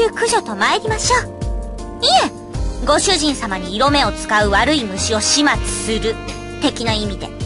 虫駆除と参りましょう。いえ、ご主人様に色目を使う悪い虫を始末する、的な意味で。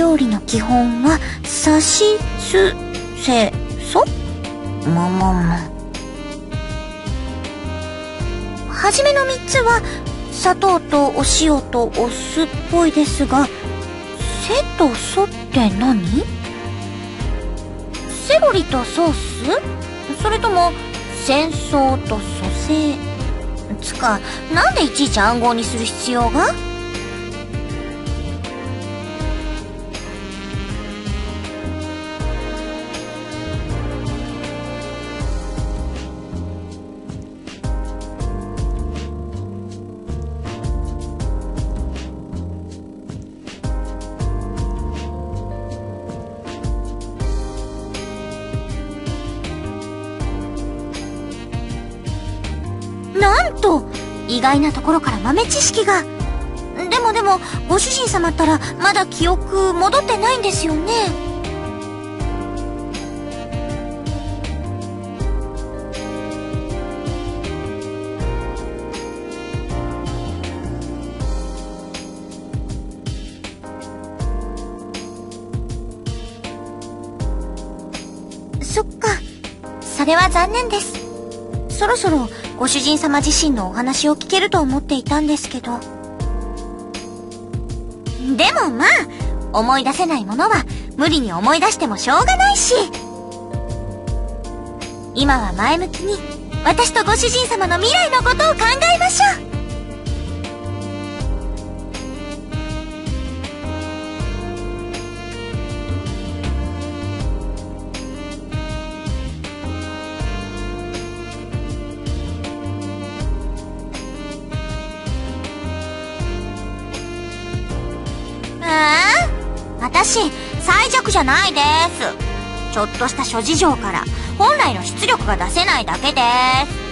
料理の基本は、さしすせそ？ももも。はじめの3つは、砂糖とお塩とお酢っぽいですが、せとそって何？セロリとソース？それとも、戦争と蘇？生つか、なんでいちいち暗号にする必要が？外なところから豆知識が。でもでもご主人様ったらまだ記憶戻ってないんですよね。そっか。それは残念です。そろそろご主人様自身のお話を聞けると思っていたんですけど。でもまあ、思い出せないものは無理に思い出してもしょうがないし。今は前向きに私とご主人様の未来のことを考えましょう。私、最弱じゃないです。ちょっとした諸事情から本来の出力が出せないだけです。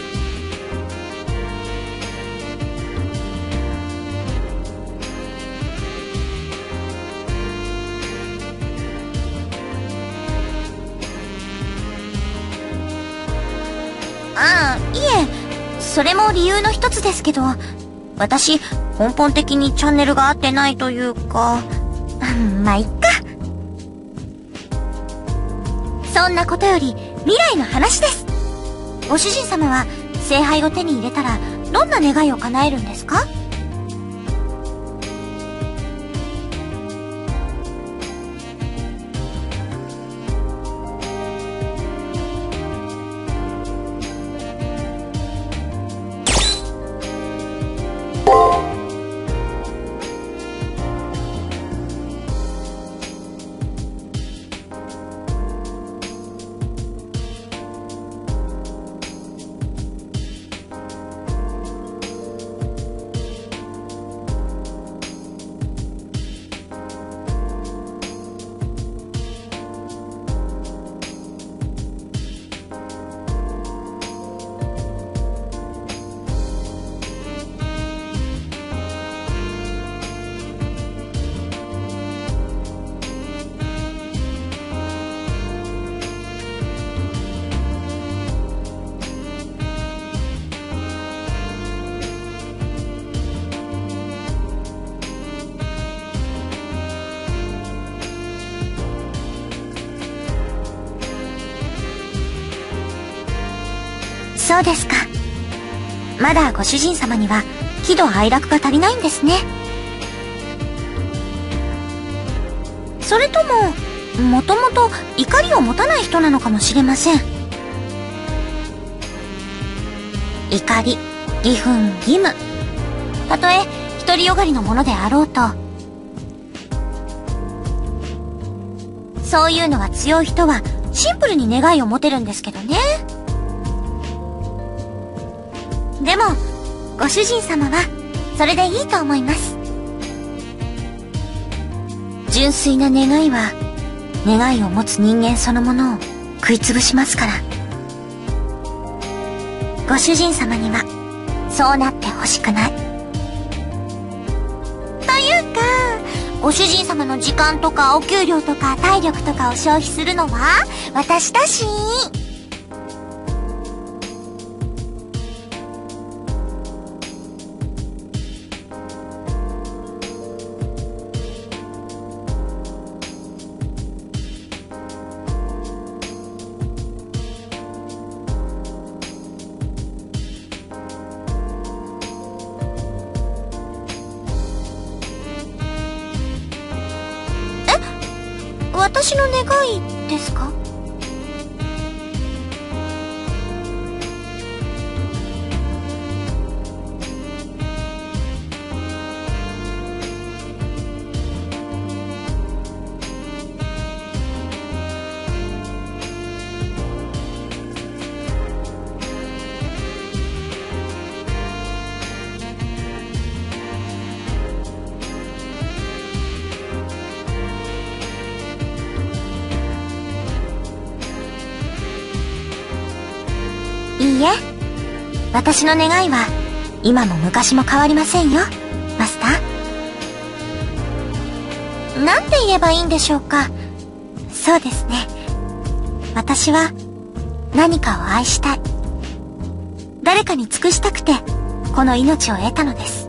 ああ、いえ、それも理由の一つですけど、私、根本的にチャンネルが合ってないというか、まあ、いっそんなことより、未来の話です。ご主人様は、聖杯を手に入れたら、どんな願いを叶えるんですか？そうですか。まだご主人様には喜怒哀楽が足りないんですね。それとも、もともと怒りを持たない人なのかもしれません。怒り、義憤、義務。たとえ、独りよがりのものであろうと。そういうのが強い人は、シンプルに願いを持てるんですけどね。でも、ご主人様は、それでいいと思います。純粋な願いは、願いを持つ人間そのものを食いつぶしますから。ご主人様には、そうなってほしくない。というか、ご主人様の時間とかお給料とか体力とかを消費するのは、私だし。私の願いは、今も昔も変わりませんよ、マスター？なんて言えばいいんでしょうか。そうですね。私は、何かを愛したい。誰かに尽くしたくて、この命を得たのです。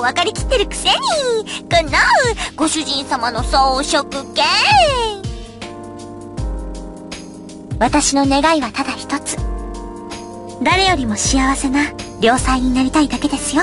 分かりきってるくせに。かなご主人様の装飾系。私の願いはただ一つ。誰よりも幸せな良妻になりたいだけですよ、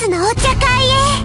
スのお茶会へ。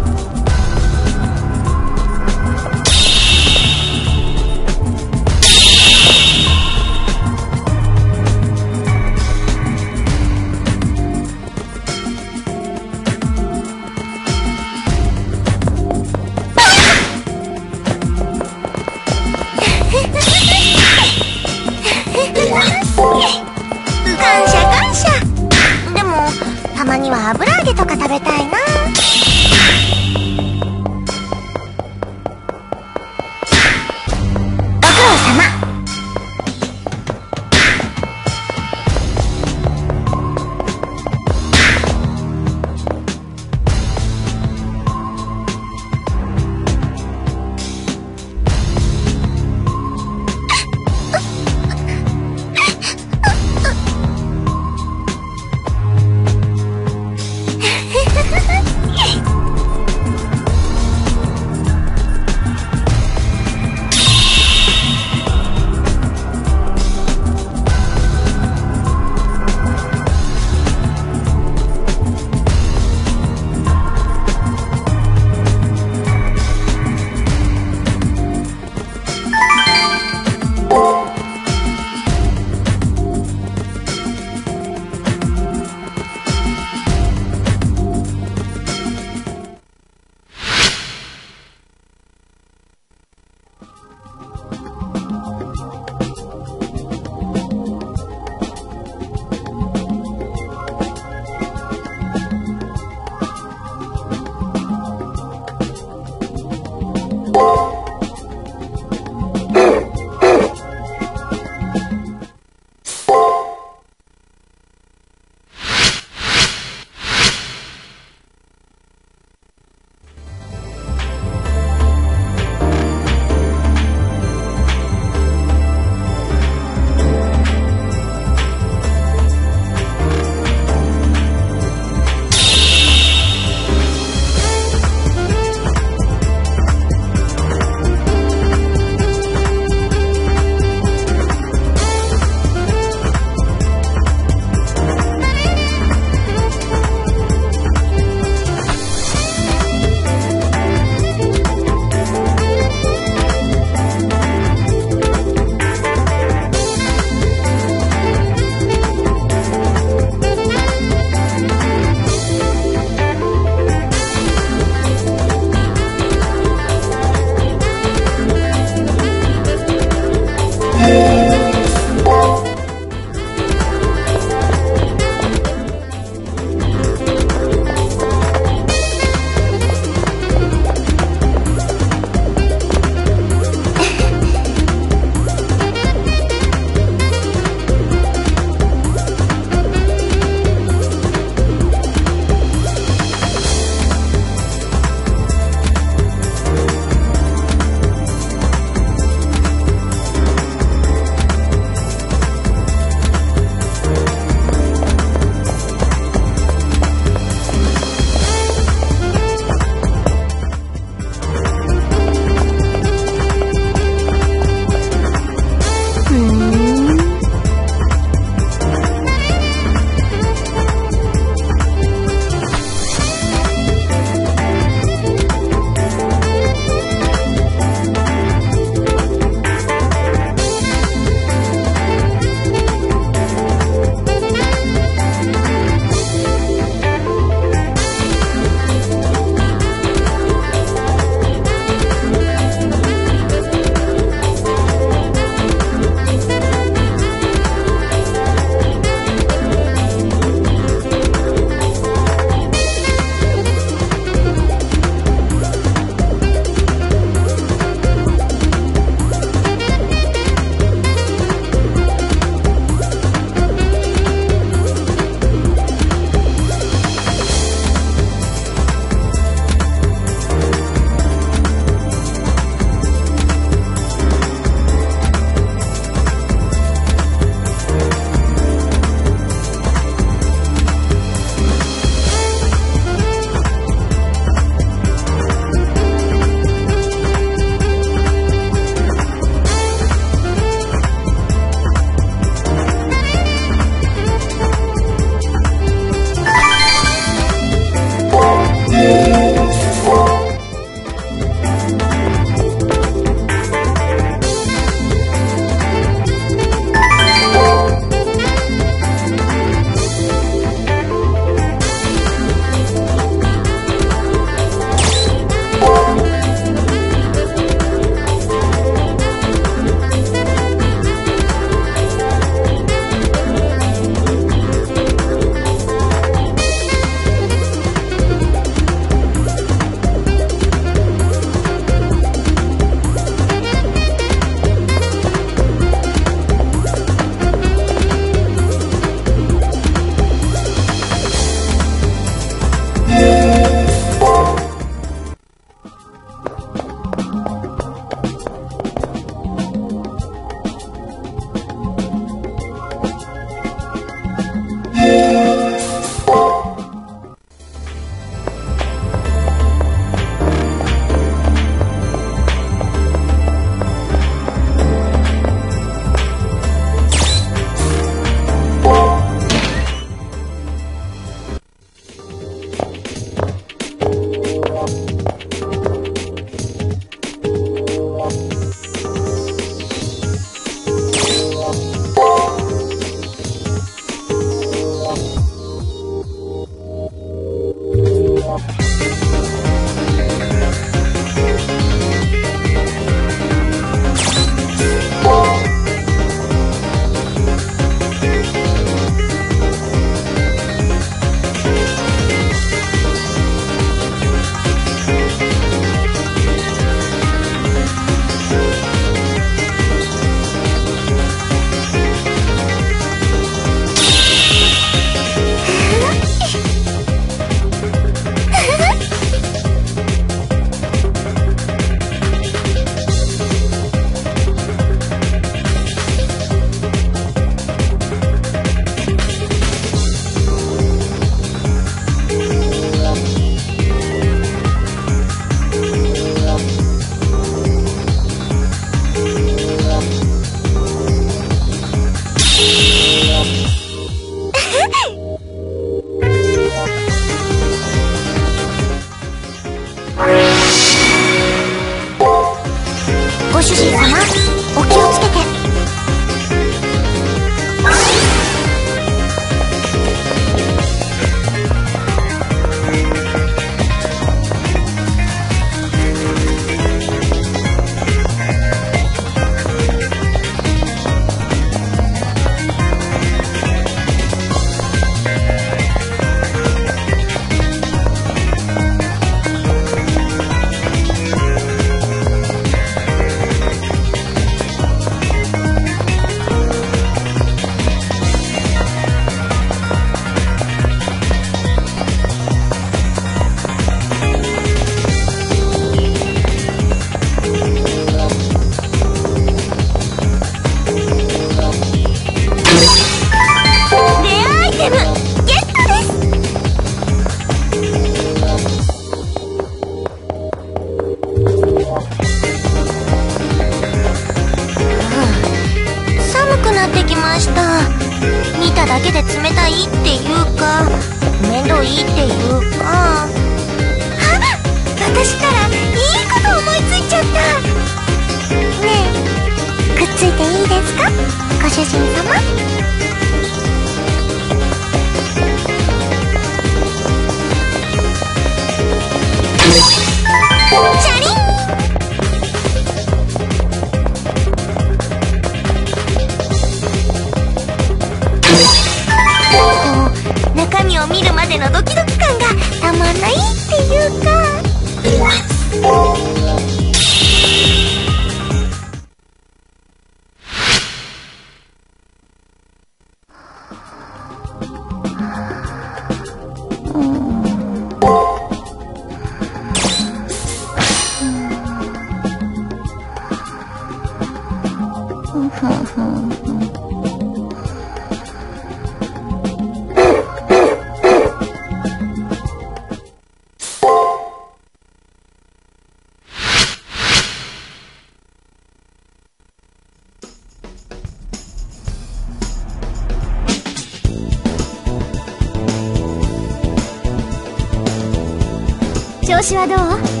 調子はどう？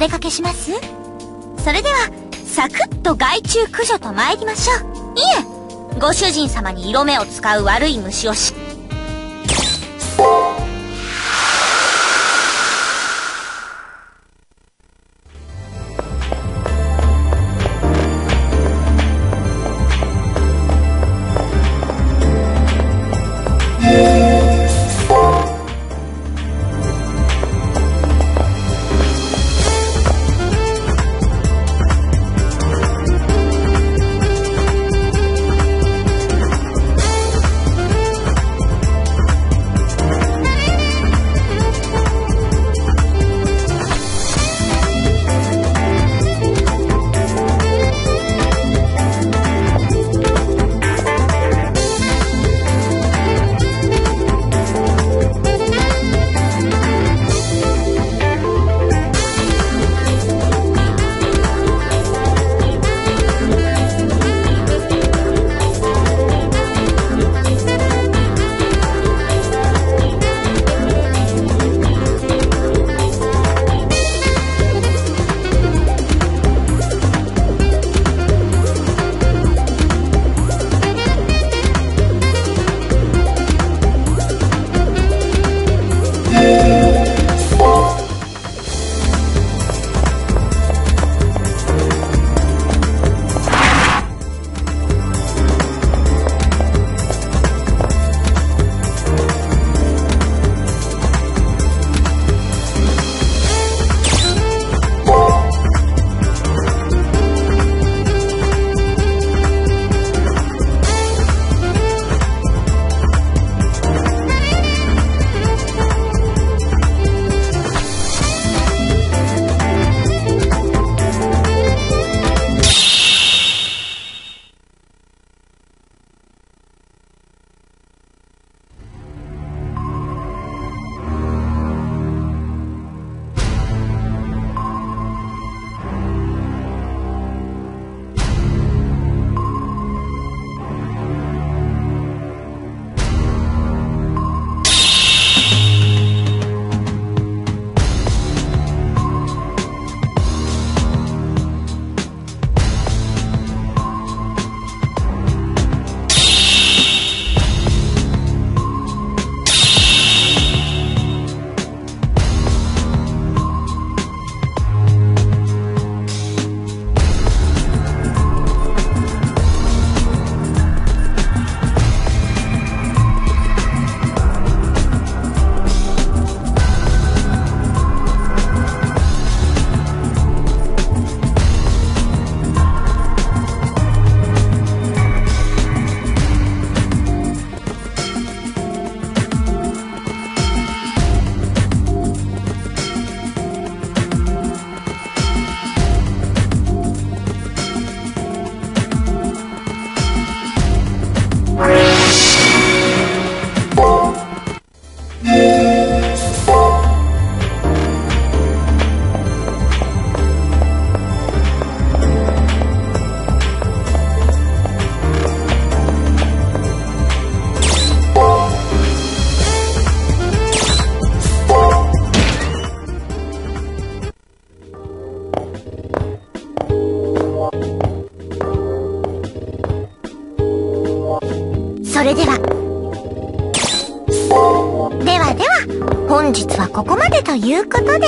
出かけします？それでは、サクッと害虫駆除と参りましょう。いえ、ご主人様に色目を使う悪い虫をし、っいうことで。